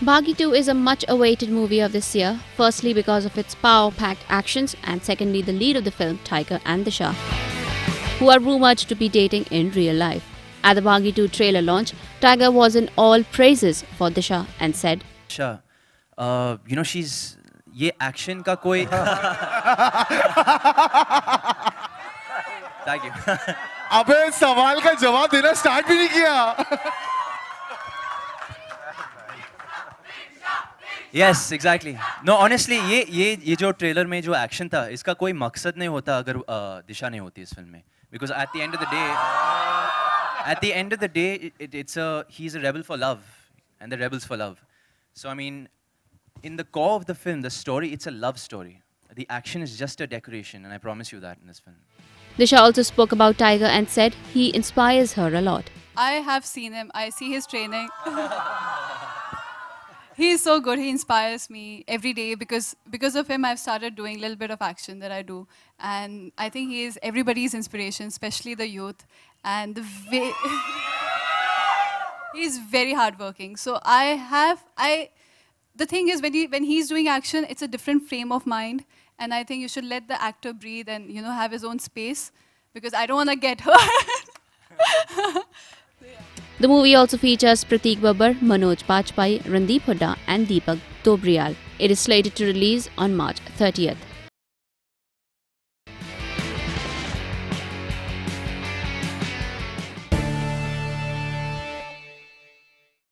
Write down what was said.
Baaghi 2 is a much awaited movie of this year, firstly because of its power packed actions, and secondly, the lead of the film, Tiger and Disha, who are rumored to be dating in real life. At the Baaghi 2 trailer launch, Tiger was in all praises for Disha and said, Disha, uh, you know, she's. ये action का कोई Thank you. अबे सवाल का जवाब देना start भी नहीं किया यस एग्जैक्टली नो ऑनेस्टली ये ये ये जो ट्रेलर में जो एक्शन था इसका कोई मकसद नहीं होता अगर uh, दिशा नहीं होती इस फ़िल्म में because at the end of the day at the end of the day it's he is a rebel for love and the rebels for love so I mean in the कॉ of the film the story it's a love story the action is just a decoration and I promise you that in this film Disha also spoke about Tiger and said he inspires her a lot. I have seen him. I see his training. he is so good. He inspires me every day because because of him, I've started doing a little bit of action that I do, and I think he is everybody's inspiration, especially the youth. And the way he's very hardworking. So I have I. The thing is, when he when he's doing action, it's a different frame of mind, and I think you should let the actor breathe and you know have his own space, because I don't want to get hurt. The movie also features Prateik Babbar, Manoj Bajpayee, Randeep Hooda, and Deepak Dobriyal. It is slated to release on March 30th.